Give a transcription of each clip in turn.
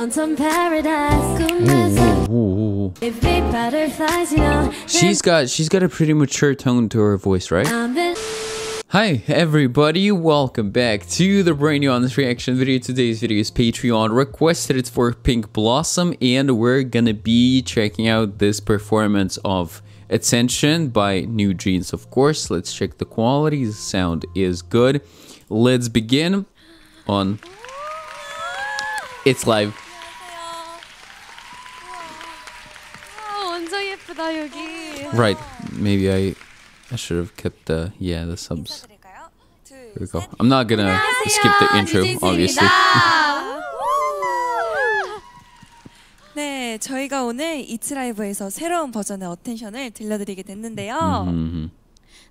on some paradise. Ooh, ooh, ooh, she's got she's got a pretty mature tone to her voice, right? Hi everybody, welcome back to the brand new honest reaction video. Today's video is Patreon requested for Pink Blossom and we're gonna be checking out this performance of Attention by New Jeans of course. Let's check the quality, the sound is good. Let's begin on It's Live. Right. Maybe I I should have kept the yeah, the subs. Here we go. I'm not gonna skip the intro, obviously. 네, 저희가 오늘 이츠 라이브에서 새로운 버전의 어텐션을 들려드리게 됐는데요.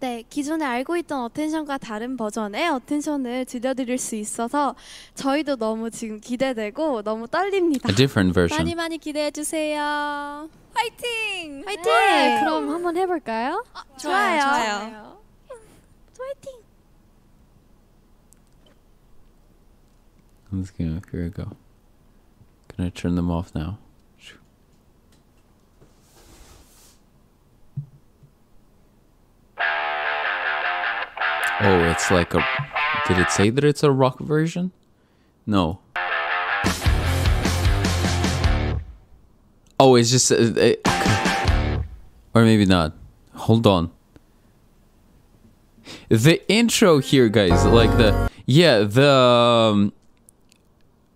네, 기존에 알고 있던 어텐션과 다른 버전의 어텐션을 들려드릴 수 있어서 저희도 너무 지금 기대되고 너무 떨립니다. A different 많이 version. 많이 기대해 주세요. 화이팅! 화이팅! 네, 그럼 한번 해볼까요? 좋아요, 좋아요. 화이팅! I'm just gonna here we go. Gonna turn them off now. Oh, it's like a. Did it say that it's a rock version? No. Oh, it's just. Uh, uh, okay. Or maybe not. Hold on. The intro here, guys, like the. Yeah, the. Um,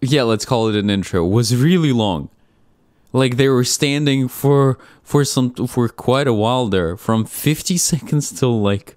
yeah, let's call it an intro, was really long. Like they were standing for for some for quite a while there, from 50 seconds till like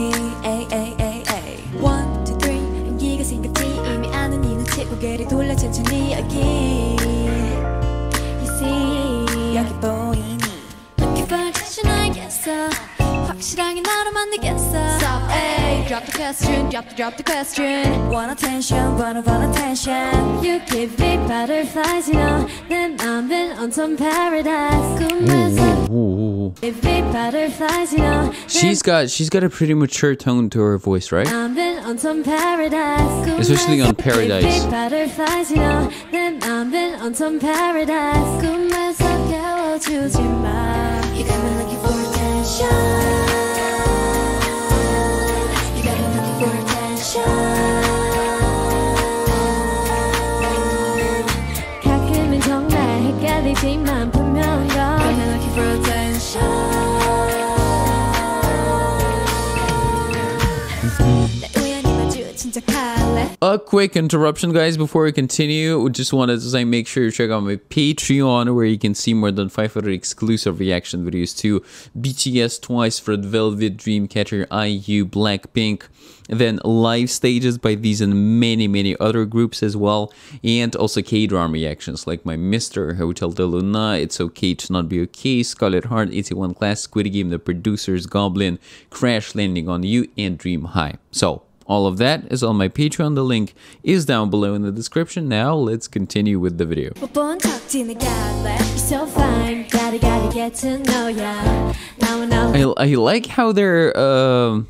고개를 돌려 천천히 여기 You see. 여기 보이니 Looking for attention, 알겠어. 확실하게 나로 만들겠어. Stop, ay. Drop the question, drop the, drop the question. Want attention, wanna want attention You give big butterflies, you know. 내 맘은 on some paradise. 꿈에서 Ooh. give big Butterflies. She's got she's got a pretty mature tone to her voice, right? On Especially on Paradise. Butterflies, on some paradise. A quick interruption, guys, before we continue. We just wanted to say make sure you check out my Patreon where you can see more than 500 exclusive reaction videos to BTS twice Red Velvet Dreamcatcher, IU, Blackpink, then live stages by these and many, many other groups as well, and also K drama reactions like my Mr. Hotel del Luna, It's Okay to Not Be Okay, Scarlet Heart, 81 Class, Squid Game, The Producers, Goblin, Crash Landing on You, and Dream High. So, all of that is on my Patreon. The link is down below in the description. Now, let's continue with the video. 못본 척 지나갈래 You're so fine. Gotta, gotta get to know ya. Now, now. I, I like how they're uh,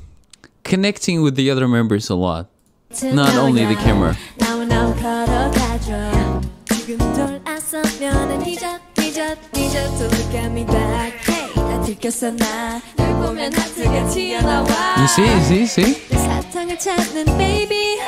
connecting with the other members a lot. to Not know only the ya. camera. Now, now, 걸어가줘. 지금 돌아서면은 잊어 잊어 잊어 to look at me back hey 나 들켰어 나널 보면 하트가 튀어나와 You see, you see, see? 내 사탕을 찾는 baby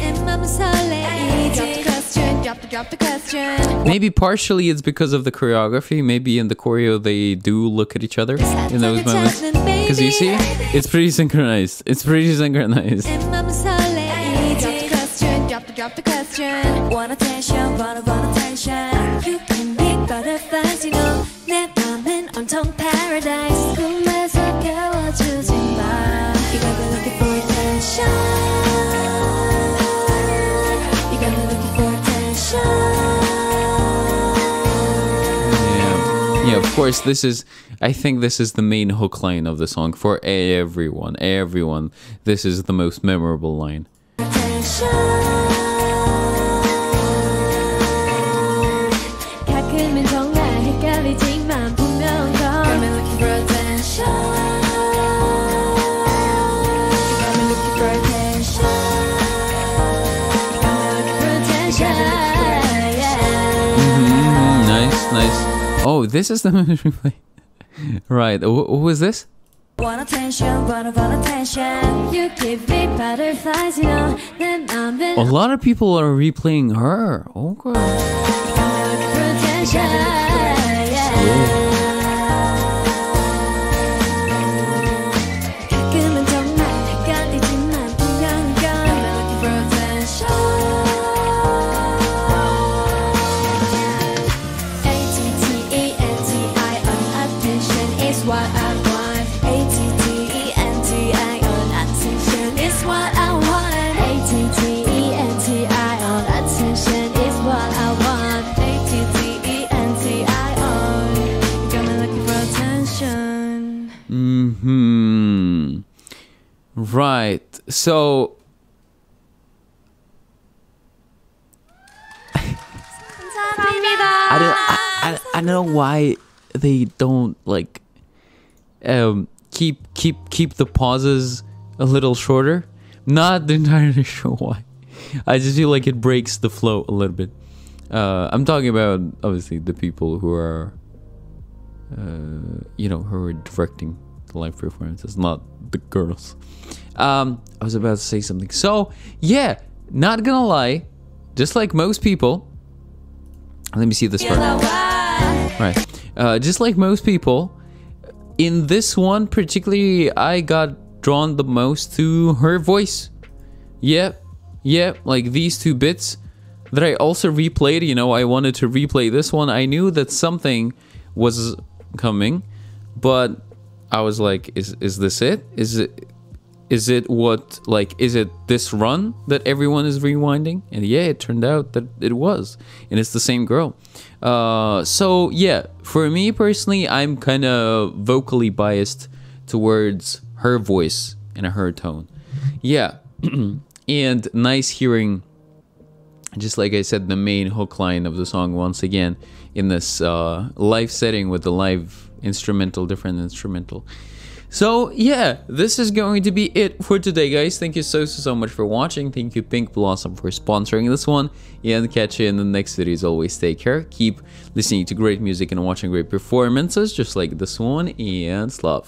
내 맘은 설레이지 Drop the question drop the drop the question Maybe partially it's because of the choreography. Maybe in the choreo they do look at each other in those moments. Because you see, it's pretty synchronized. It's pretty synchronized. 내 맘은 설레이지 Drop the question drop the drop the question Want attention wanna want attention You can be butterflies you know 내 맘은 온통 paradise 꿈에서 깨워주지 마. attention. You got me looking for attention. Yeah. Yeah, of course, this is. I think this is the main hook line of the song for everyone. Everyone, this is the most memorable line. 가 Oh, this is the military plane. right. Who, who is this? Want attention, want, want attention. You give me butterflies, you know. Then I'm in. A lot of people are replaying her. Oh, okay. Yeah. Hmm. Right. So. I don't. I, I, I don't know why they don't like. Um. Keep keep keep the pauses a little shorter. Not entirely sure why. I just feel like it breaks the flow a little bit. Uh, I'm talking about obviously the people who are uh, you know, who directing the live performances, not the girls. Um, I was about to say something. So yeah, not gonna lie, just like most people. Let me see this part. Right. Uh, just like most people, in this one particularly, I got drawn the most to her voice. Yep. Yep. Like these two bits that I also replayed. You know, I wanted to replay this one. I knew that something was coming, but I was like, is is this it? Is it is it what like is it this run that everyone is rewinding? And yeah it turned out that it was and it's the same girl. Uh so yeah for me personally i'm kind of vocally biased towards her voice and her tone. Yeah and nice hearing just like I said, the main hook line of the song once again in this uh, live setting with the live instrumental, different instrumental. So yeah, this is going to be it for today, guys. Thank you so so so much for watching. Thank you Pink Blossom for sponsoring this one, and catch you in the next video. As always, take care. Keep listening to great music and watching great performances, just like this one, and love.